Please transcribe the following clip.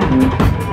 Música